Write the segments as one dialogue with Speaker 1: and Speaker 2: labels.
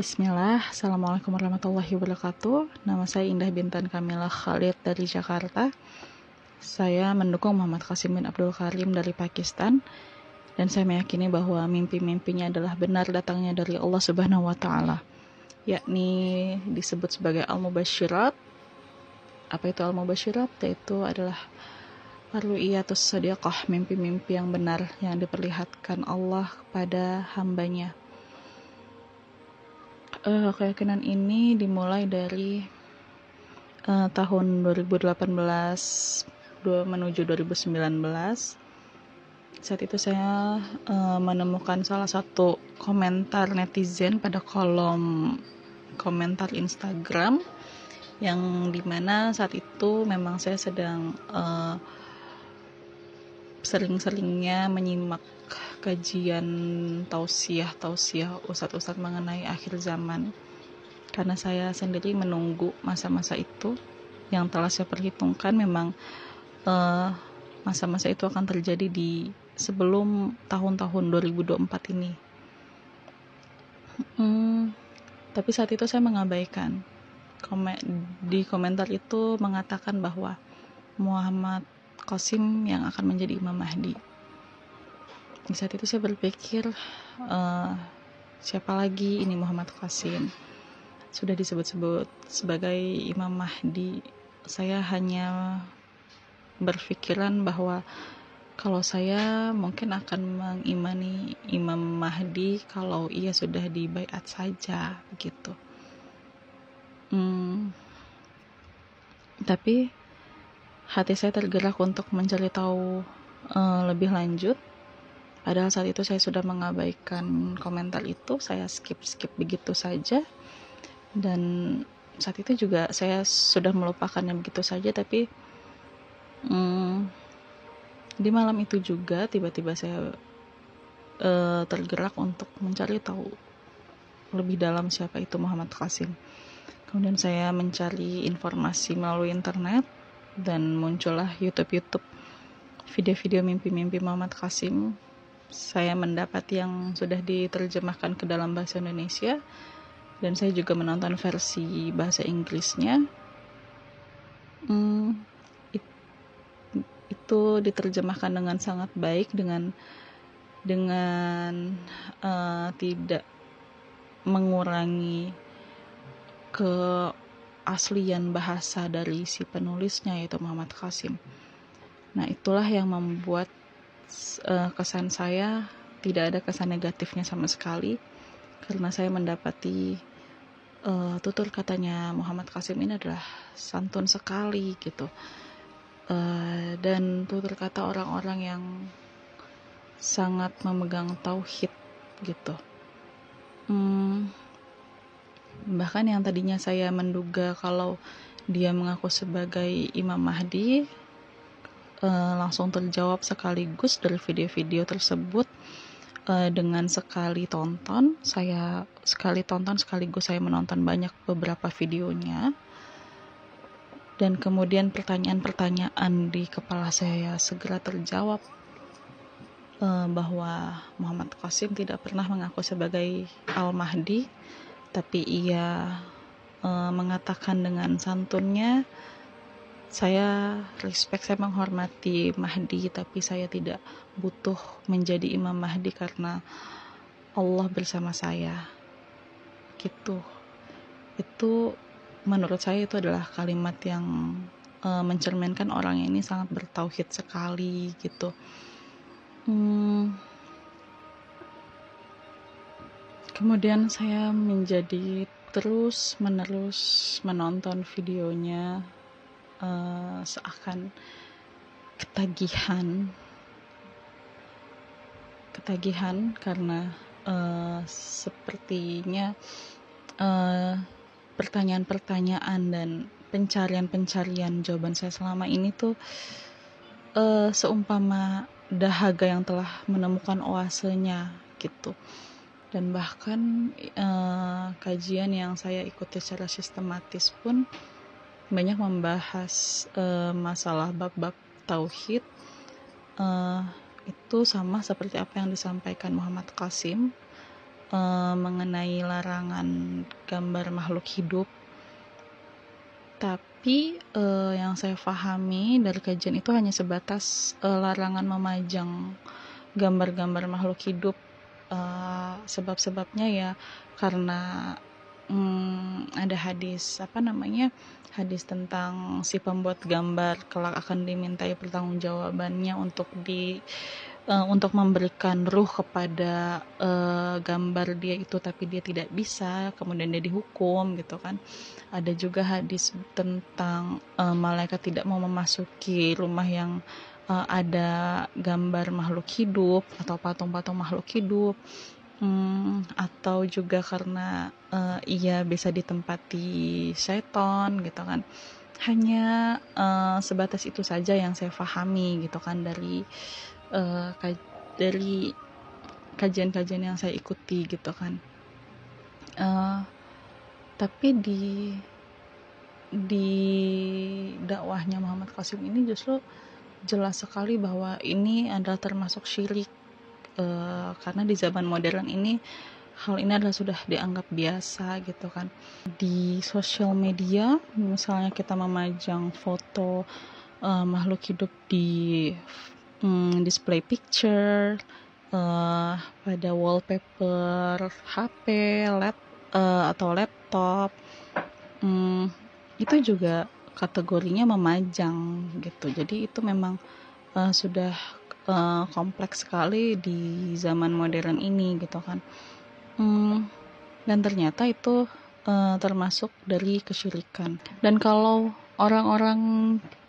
Speaker 1: Bismillah, Assalamualaikum warahmatullahi wabarakatuh. Nama saya Indah Bintan Kamila Khalid dari Jakarta. Saya mendukung Muhammad Qasim bin Abdul Karim dari Pakistan. Dan saya meyakini bahwa mimpi-mimpinya adalah benar datangnya dari Allah Subhanahu wa Ta'ala, yakni disebut sebagai Al-Mubashirat. Apa itu Al-Mubashirat? Yaitu adalah Arru'iyatus Sadiqah, mimpi-mimpi yang benar yang diperlihatkan Allah kepada hambanya uh, keyakinan ini dimulai dari uh, tahun 2018 menuju 2019 saat itu saya uh, menemukan salah satu komentar netizen pada kolom komentar Instagram yang di mana saat itu memang saya sedang uh, sering-seringnya menyimak kajian tausiah tausiah ustadz-ustadz mengenai akhir zaman. Karena saya sendiri menunggu masa-masa itu yang telah saya perhitungkan memang eh, masa-masa itu akan terjadi di sebelum tahun-tahun 2024 ini. Hmm, tapi saat itu saya mengabaikan. Komen, di komentar itu mengatakan bahwa Muhammad Qasim yang akan menjadi Imam Mahdi. Di saat itu saya berpikir uh, siapa lagi ini Muhammad Qasim? Sudah disebut-sebut sebagai Imam Mahdi. Saya hanya berpikiran bahwa kalau saya mungkin akan mengimani Imam Mahdi kalau ia sudah dibaiat saja begitu. Hmm, tapi hati saya tergerak untuk mencari tahu uh, lebih lanjut Padahal saat itu saya sudah mengabaikan komentar itu, saya skip-skip begitu saja. Dan saat itu juga saya sudah melupakannya begitu saja, tapi hmm, di malam itu juga tiba-tiba saya uh, tergerak untuk mencari tahu lebih dalam siapa itu Muhammad Qasim. Kemudian saya mencari informasi melalui internet dan muncullah YouTube-YouTube video-video mimpi-mimpi Muhammad Qasim. Saya mendapat yang sudah diterjemahkan ke dalam bahasa Indonesia. Dan saya juga menonton versi bahasa Inggrisnya. Hmm, it, itu diterjemahkan dengan sangat baik dengan dengan uh, tidak mengurangi keaslian bahasa dari si penulisnya yaitu Muhammad Qasim. Nah, itulah yang membuat uh, kesan saya tidak ada kesan negatifnya sama sekali karena saya mendapati uh, tutur katanya Muhammad Qasim ini adalah santun sekali gitu uh, dan tutur kata orang-orang yang sangat memegang tauhid gitu hmm, bahkan yang tadinya saya menduga kalau dia mengaku sebagai Imam Mahdi uh, langsung terjawab sekaligus dari video-video tersebut uh, dengan sekali tonton. Saya sekali tonton sekaligus saya menonton banyak beberapa videonya. Dan kemudian pertanyaan-pertanyaan di kepala saya segera terjawab uh, bahwa Muhammad Qasim tidak pernah mengaku sebagai Al-Mahdi tapi ia uh, mengatakan dengan santunnya saya respect saya menghormati Mahdi tapi saya tidak butuh menjadi Imam Mahdi karena Allah bersama saya. Gitu. Itu menurut saya itu adalah kalimat yang uh, mencerminkan orang ini sangat bertauhid sekali gitu. Hmm, kemudian saya menjadi terus menerus menonton videonya uh, seakan ketagihan. Ketagihan karena uh, sepertinya eh, pertanyaan-pertanyaan dan pencarian-pencarian jawaban saya selama ini tuh uh, seumpama dahaga yang telah menemukan oasenya gitu dan bahkan uh, kajian yang saya ikuti secara sistematis pun banyak membahas uh, masalah bab-bab tauhid uh, itu sama seperti apa yang disampaikan Muhammad Qasim uh, mengenai larangan gambar makhluk hidup. Tapi uh, yang saya pahami dari kajian itu hanya sebatas uh, larangan memajang gambar-gambar makhluk hidup uh, sebab-sebabnya ya karena um, ada hadis apa namanya hadis tentang si pembuat gambar kelak akan dimintai pertanggungjawabannya untuk di uh, untuk memberikan ruh kepada uh, gambar dia itu tapi dia tidak bisa kemudian dia dihukum gitu kan. Ada juga hadis tentang uh, malaikat tidak mau memasuki rumah yang uh, ada gambar makhluk hidup atau patung-patung makhluk hidup. Hmm, atau juga karena uh, ia bisa ditempati seton gitu kan. Hanya uh, sebatas itu saja yang saya pahami gitu kan dari uh, dari kajian-kajian yang saya ikuti gitu kan. Uh, tapi di di dakwahnya Muhammad Qasim ini justru jelas sekali bahwa ini adalah termasuk syirik uh, karena di zaman modern ini hal ini adalah sudah dianggap biasa gitu kan. Di sosial media misalnya kita memajang foto uh, makhluk hidup di hmm, display picture uh, pada wallpaper HP, lap uh, atau laptop, hmm, itu juga kategorinya memajang gitu. Jadi itu memang uh, sudah uh, kompleks sekali di zaman modern ini gitu kan. Hmm, dan ternyata itu uh, termasuk dari kesyirikan. Dan kalau orang-orang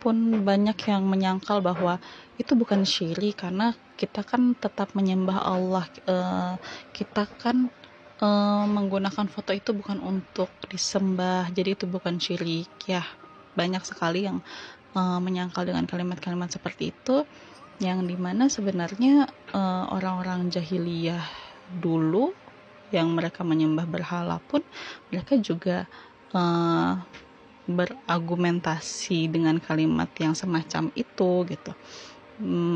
Speaker 1: pun banyak yang menyangkal bahwa itu bukan syirik karena kita kan tetap menyembah Allah uh, kita kan uh, menggunakan foto itu bukan untuk disembah jadi itu bukan syirik ya banyak sekali yang uh, menyangkal dengan kalimat-kalimat seperti itu yang di mana sebenarnya orang-orang uh, jahiliyah dulu yang mereka menyembah berhala pun mereka juga uh, berargumentasi dengan kalimat yang semacam itu gitu.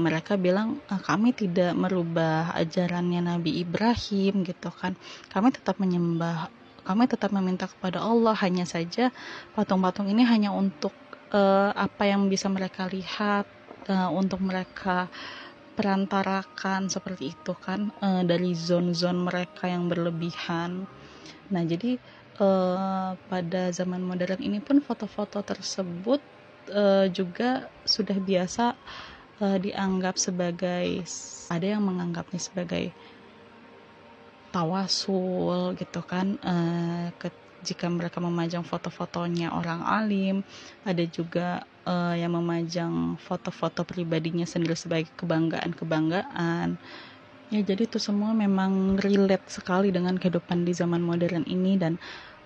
Speaker 1: Mereka bilang ah, kami tidak merubah ajarannya Nabi Ibrahim gitu kan. Kami tetap menyembah kami tetap meminta kepada Allah hanya saja patung-patung ini hanya untuk uh, apa yang bisa mereka lihat uh, untuk mereka perantarakan seperti itu kan uh, dari zon-zon mereka yang berlebihan. Nah jadi uh, pada zaman modern ini pun foto-foto tersebut uh, juga sudah biasa dianggap sebagai ada yang menganggapnya sebagai tawasul gitu kan uh, ke, jika mereka memajang foto-fotonya orang alim ada juga uh, yang memajang foto-foto pribadinya sendiri sebagai kebanggaan-kebanggaan. Ya jadi itu semua memang relate sekali dengan kehidupan di zaman modern ini dan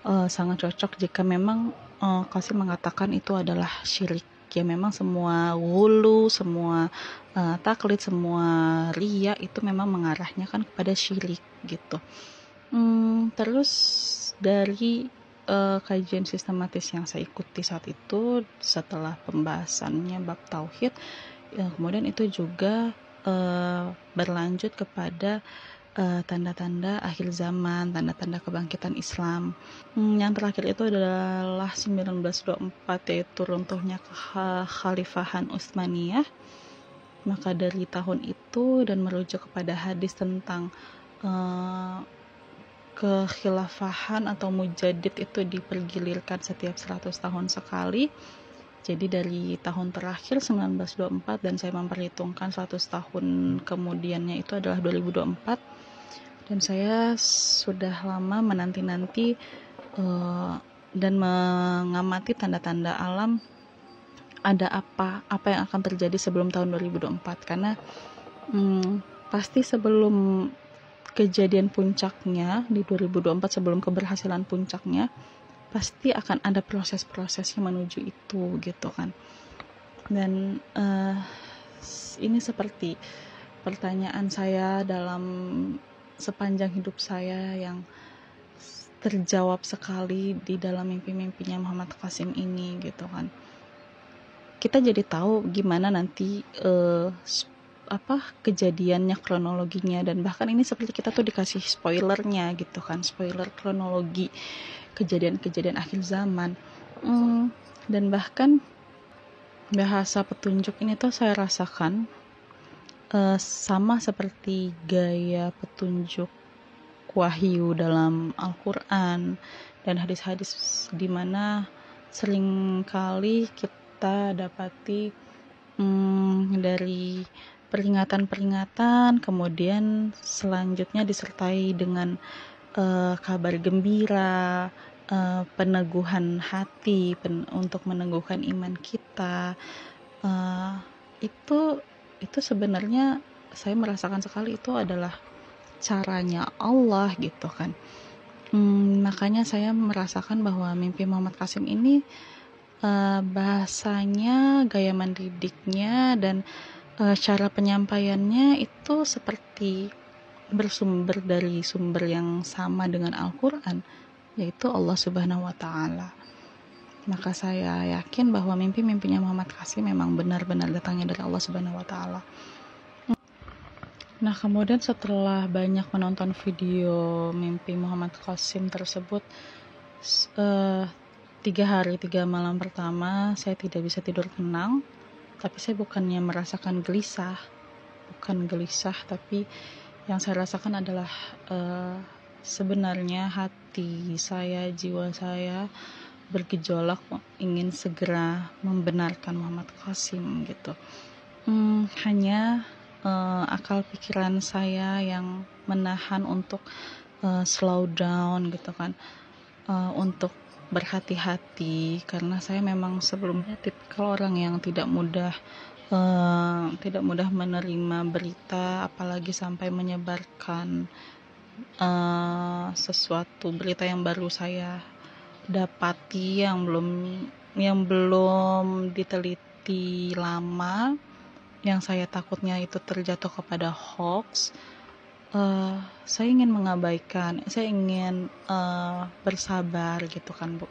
Speaker 1: uh, sangat cocok jika memang uh, kasih mengatakan itu adalah syirik ya memang semua wulu semua uh, taklid semua ria itu memang mengarahnya kan kepada syirik gitu. Hmm, terus dari uh, kajian sistematis yang saya ikuti saat itu setelah pembahasannya bab tauhid ya, kemudian itu juga uh, berlanjut kepada eh, tanda-tanda uh, akhir zaman, tanda-tanda kebangkitan Islam. Hmm, yang terakhir itu adalah 1924 yaitu runtuhnya kekhalifahan Utsmaniyah. Maka dari tahun itu dan merujuk kepada hadis tentang uh, kekhilafahan atau mujadid itu dipergilirkan setiap 100 tahun sekali jadi dari tahun terakhir 1924 dan saya memperhitungkan 100 tahun kemudiannya itu adalah 2024 dan saya sudah lama menanti-nanti uh, dan mengamati tanda-tanda alam ada apa apa yang akan terjadi sebelum tahun 2024 karena hmm, pasti sebelum kejadian puncaknya di 2024 sebelum keberhasilan puncaknya pasti akan ada proses-prosesnya menuju itu gitu kan. Dan uh, ini seperti pertanyaan saya dalam sepanjang hidup saya yang terjawab sekali di dalam mimpi-mimpinya Muhammad Qasim ini gitu kan. Kita jadi tahu gimana nanti uh, apa kejadiannya kronologinya dan bahkan ini seperti kita tuh dikasih spoilernya gitu kan. Spoiler kronologi kejadian-kejadian akhir zaman. Hmm, dan bahkan bahasa petunjuk ini tuh saya rasakan uh, sama seperti gaya petunjuk wahyu dalam Al-Quran dan hadis-hadis di mana sering kali kita dapati hmm, dari peringatan-peringatan kemudian selanjutnya disertai dengan uh, kabar gembira uh, peneguhan hati pen untuk meneguhkan iman kita uh, itu itu sebenarnya saya merasakan sekali itu adalah caranya Allah gitu kan hmm, makanya saya merasakan bahwa mimpi Muhammad Kasim ini uh, bahasanya gaya mendidiknya dan uh, cara penyampaiannya itu seperti bersumber dari sumber yang sama dengan Al-Quran yaitu Allah Subhanahu wa taala. Maka saya yakin bahwa mimpi-mimpinya Muhammad Qasim memang benar-benar datangnya dari Allah Subhanahu wa taala. Nah, kemudian setelah banyak menonton video mimpi Muhammad Qasim tersebut, uh, tiga hari tiga malam pertama saya tidak bisa tidur tenang tapi saya bukannya merasakan gelisah bukan gelisah tapi yang saya rasakan adalah uh, sebenarnya hati saya jiwa saya bergejolak ingin segera membenarkan Muhammad Qasim gitu. Hmm, hanya uh, akal pikiran saya yang menahan untuk uh, slow down gitu kan. Uh, untuk berhati-hati karena saya memang sebelumnya tipikal orang yang tidak mudah uh, tidak mudah menerima berita apalagi sampai menyebarkan uh, sesuatu berita yang baru saya dapati yang belum yang belum diteliti lama. Yang saya takutnya itu terjatuh kepada hoax. Uh, saya ingin mengabaikan saya ingin uh, bersabar gitu kan bu.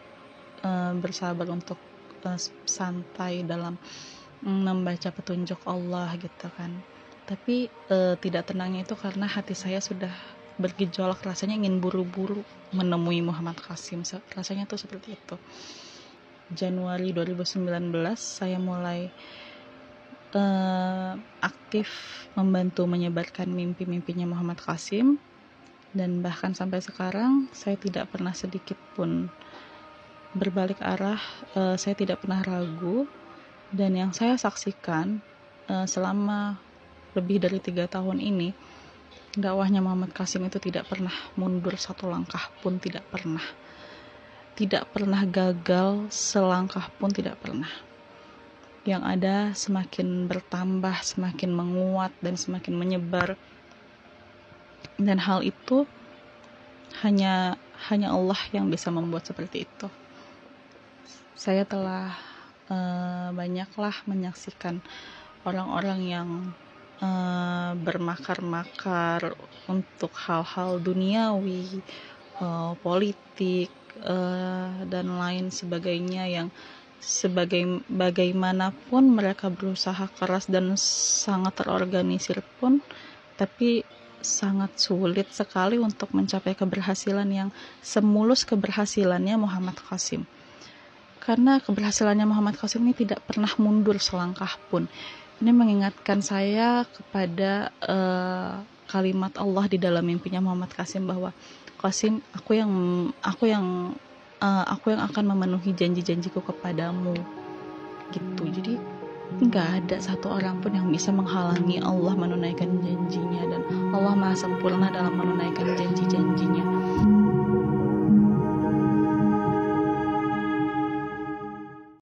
Speaker 1: Uh, bersabar untuk uh, santai dalam membaca petunjuk Allah gitu kan. Tapi uh, tidak tenangnya itu karena hati saya sudah bergejolak rasanya ingin buru-buru menemui Muhammad Qasim. Rasanya tuh seperti itu. Januari 2019 saya mulai uh, aktif membantu menyebarkan mimpi-mimpinya Muhammad Qasim. Dan bahkan sampai sekarang saya tidak pernah sedikit pun berbalik arah uh, saya tidak pernah ragu. Dan yang saya saksikan uh, selama lebih dari tiga tahun ini dakwahnya Muhammad Qasim itu tidak pernah mundur satu langkah pun tidak pernah tidak pernah gagal selangkah pun tidak pernah yang ada semakin bertambah, semakin menguat dan semakin menyebar. Dan hal itu hanya hanya Allah yang bisa membuat seperti itu. Saya telah uh, banyaklah menyaksikan orang-orang yang uh, bermakar-makar untuk hal-hal duniawi, uh, politik, uh, dan lain sebagainya yang sebagai bagaimanapun mereka berusaha keras dan sangat terorganisir pun tapi sangat sulit sekali untuk mencapai keberhasilan yang semulus keberhasilannya Muhammad Qasim. Karena keberhasilannya Muhammad Qasim ini tidak pernah mundur selangkah pun ini mengingatkan saya kepada uh, kalimat Allah di dalam mimpinya Muhammad Qasim bahwa Qasim aku yang aku yang uh, aku yang akan memenuhi janji-janjiku kepadamu. Gitu. Jadi nggak ada satu orang pun yang bisa menghalangi Allah menunaikan janjinya dan Allah maha sempurna dalam menunaikan janji-janjinya